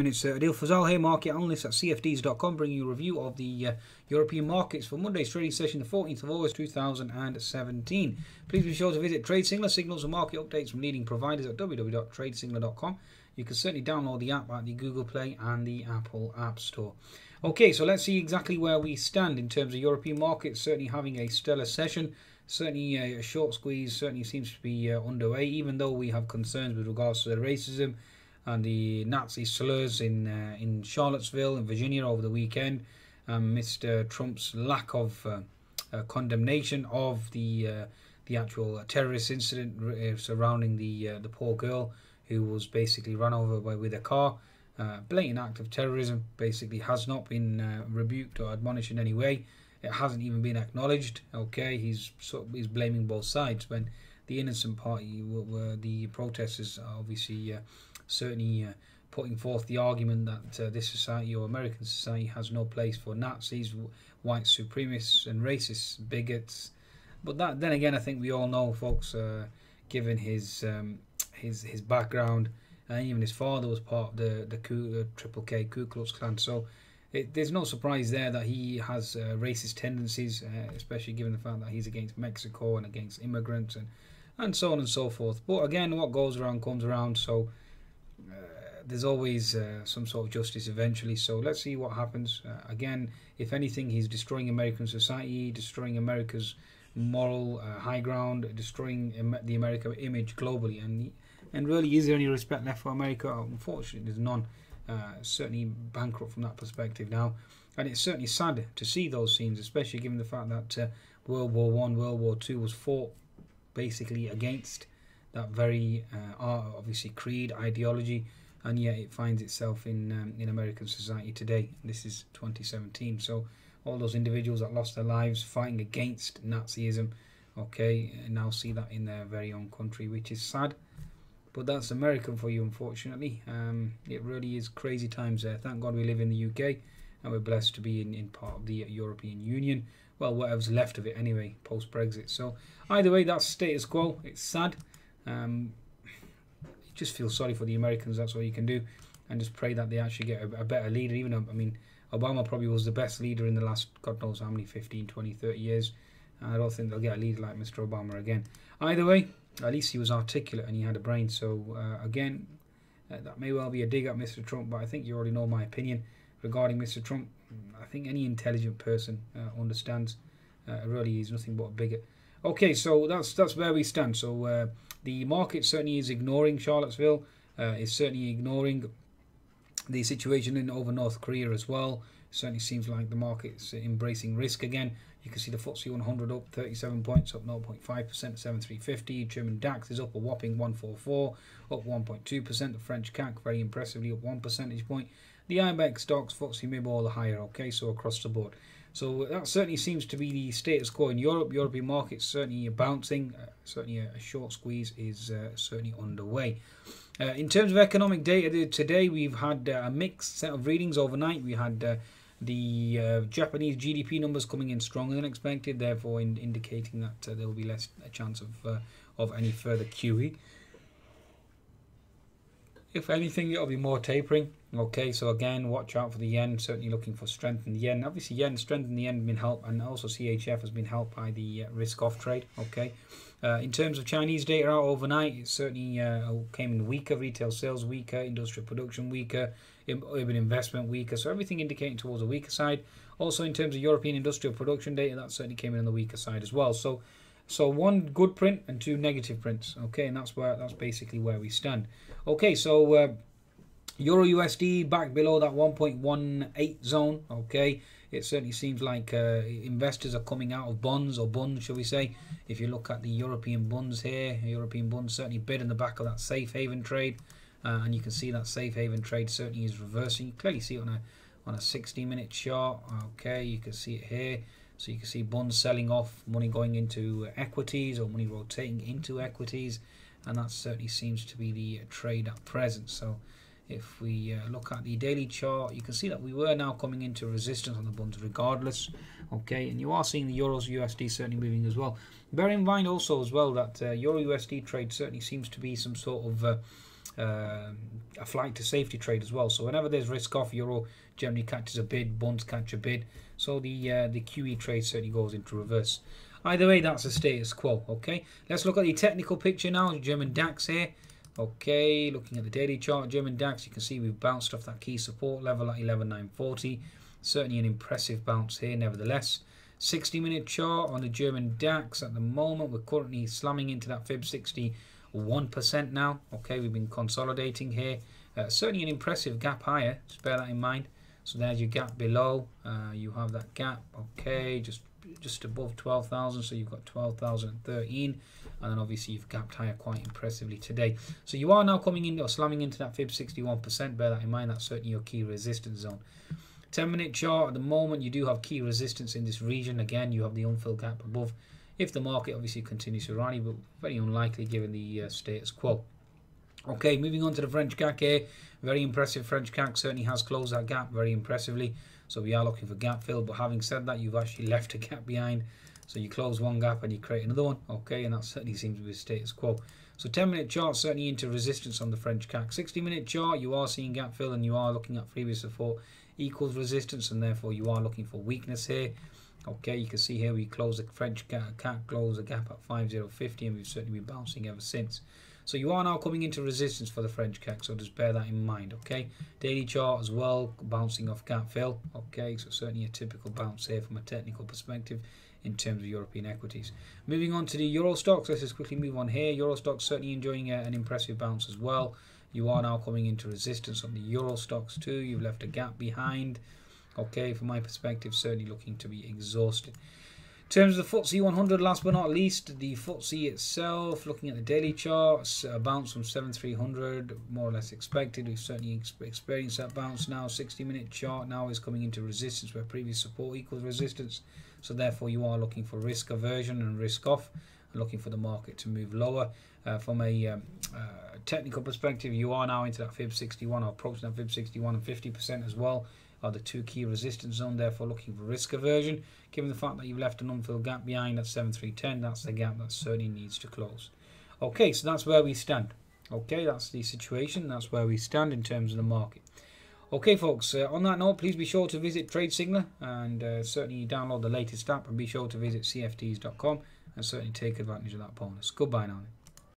And it's uh, Adil Fazal here, market analyst at CFDs.com, bringing you a review of the uh, European markets for Monday's trading session, the 14th of August 2017. Please be sure to visit TradeSignal, signals and market updates from leading providers at www.tradesignal.com. You can certainly download the app at the Google Play and the Apple App Store. Okay, so let's see exactly where we stand in terms of European markets, certainly having a stellar session. Certainly, uh, a short squeeze certainly seems to be uh, underway, even though we have concerns with regards to the racism and the Nazi slurs in uh, in Charlottesville and Virginia over the weekend. Um, Mr. Trump's lack of uh, uh, condemnation of the uh, the actual terrorist incident uh, surrounding the uh, the poor girl who was basically run over by with a car. blatant act of terrorism basically has not been rebuked or admonished in any way. It hasn't even been acknowledged. Okay, he's of, he's blaming both sides when the innocent party were, were the protesters obviously certainly uh, putting forth the argument that uh, this society or American society has no place for Nazis, white supremacists, and racists, bigots. But that, then again, I think we all know, folks, uh, given his um, his his background, and even his father was part of the the Ku, uh, Triple K Ku Klux Klan, so. It, there's no surprise there that he has uh, racist tendencies, uh, especially given the fact that he's against Mexico and against immigrants and, and so on and so forth. But again, what goes around comes around. So there's always uh, some sort of justice eventually. So let's see what happens. Uh, again, if anything, he's destroying American society, destroying America's moral uh, high ground, destroying the America image globally. And and really, is there any respect left for America? Unfortunately, there's none. Uh, certainly bankrupt from that perspective now. And it's certainly sad to see those scenes, especially given the fact that uh, World War One, World War Two was fought basically against that very uh, obviously creed ideology and yet it finds itself in um, in American society today. This is 2017, so all those individuals that lost their lives fighting against Nazism, okay, now see that in their very own country, which is sad. But that's American for you, unfortunately. Um, it really is crazy times there. Thank God we live in the UK, and we're blessed to be in, in part of the European Union. Well, whatever's left of it anyway, post Brexit. So either way, that's status quo. It's sad. Um, just feel sorry for the Americans. That's all you can do, and just pray that they actually get a, a better leader. Even though, I mean, Obama probably was the best leader in the last God knows how many 15, 20, 30 years. I don't think they'll get a leader like Mr. Obama again. Either way, at least he was articulate and he had a brain. So uh, again, uh, that may well be a dig at Mr. Trump, but I think you already know my opinion regarding Mr. Trump. I think any intelligent person uh, understands. Uh, really, he's nothing but a bigot. Okay, so that's that's where we stand. So uh, the market certainly is ignoring Charlottesville. Uh, is certainly ignoring the situation in over North Korea as well. Certainly seems like the market's embracing risk again. You can see the FTSE 100 up 37 points, up 0.5%, 7350. German DAX is up a whopping 144, up 1.2%. The French CAC very impressively up one percentage point. The IBEX stocks, FTSE MIB all higher. Okay, so across the board. So that certainly seems to be the status quo in Europe. European markets certainly bouncing. Uh, certainly a, a, short squeeze is uh, certainly underway. Uh, in terms of economic data today, we've had uh, a mixed set of readings overnight. We had uh, the uh, Japanese GDP numbers coming in stronger than expected, therefore in indicating that there will be less a chance of of any further QE. If anything, it'll be more tapering. Okay, so again, watch out for the yen. Certainly looking for strength in the yen. Obviously, yen strength in the yen has been helped, and also CHF has been helped by the uh, risk-off trade. Okay, uh, in terms of Chinese data out overnight, it certainly uh, came in weaker. Retail sales weaker, industrial production weaker, urban investment weaker. So everything indicating towards a weaker side. Also, in terms of European industrial production data, that certainly came in on the weaker side as well. So so one good print and two negative prints. Okay, and that's where that's basically where we stand. Okay, so uh, Euro USD back below that 1.18 zone. Okay, it certainly seems like uh, investors are coming out of bonds or bonds, shall we say? If you look at the European bonds here, European bonds certainly bid in the back of that safe haven trade, uh, and you can see that safe haven trade certainly is reversing. You clearly see it on a on a 60 minute chart. Okay, you can see it here. So you can see bonds selling off, money going into equities or money rotating into equities, and that certainly seems to be the trade at present. So if we uh, look at the daily chart, you can see that we were now coming into resistance on the bonds regardless. Okay, and you are seeing the Euros USD certainly moving as well. Bear in mind also as well that uh, Euro USD trade certainly seems to be some sort of uh, um, a flight to safety trade as well. So whenever there's risk off, euro generally catches a bid, bonds catch a bid. So the uh, the QE trade certainly goes into reverse. Either way, that's the status quo. Okay, let's look at the technical picture now. German DAX here. Okay, looking at the daily chart, German DAX, you can see we've bounced off that key support level at 11,940. Certainly an impressive bounce here, nevertheless. 60 minute chart on the German DAX at the moment, we're currently slamming into that fib 60 1% now. Okay, we've been consolidating here. Uh, certainly an impressive gap higher, just bear that in mind. So there's your gap below. Uh, you have that gap, okay, just just above 12,000. So you've got 12,013. And then obviously you've gapped higher quite impressively today. So you are now coming in or slamming into that fib 61%. Bear that in mind. That's certainly your key resistance zone. 10 minute chart at the moment you do have key resistance in this region again you have the unfilled gap above if the market obviously continues to rally, but very unlikely given the uh, status quo. Okay, moving on to the French CAC here. Very impressive French CAC certainly has closed that gap very impressively. So we are looking for gap fill, but having said that, you've actually left a gap behind. So you close one gap and you create another one. Okay, and that certainly seems to be the status quo. So 10 minute chart certainly into resistance on the French CAC. 60 minute chart, you are seeing gap fill and you are looking at previous support equals resistance and therefore you are looking for weakness here. Okay, you can see here we close the French CAC close the gap at 5050 and we've certainly been bouncing ever since. So you are now coming into resistance for the French CAC, so just bear that in mind, okay? Daily chart as well, bouncing off gap fill, okay? So certainly a typical bounce here from a technical perspective in terms of European equities. Moving on to the Eurostoxx, let's just quickly move on here. Eurostoxx certainly enjoying an impressive bounce as well. You are now coming into resistance on the Eurostoxx too. You've left a gap behind okay from my perspective certainly looking to be exhausted. In terms of the FTSE 100 last but not least the FTSE itself looking at the daily charts a bounce from 7300 more or less expected. We've certainly experienced that bounce now. 60 minute chart now is coming into resistance where previous support equals resistance. So therefore you are looking for risk aversion and risk off and looking for the market to move lower. Uh, from a um, uh, technical perspective you are now into that fib 61 or approaching that fib 61 and 50% as well are the two key resistance zone, therefore looking for risk aversion. Given the fact that you've left an unfilled gap behind at 7310, that's the gap that certainly needs to close. Okay, so that's where we stand. Okay, that's the situation. That's where we stand in terms of the market. Okay, folks, uh, on that note, please be sure to visit TradeSignal and uh, certainly download the latest app and be sure to visit cfds.com and certainly take advantage of that bonus. Goodbye now.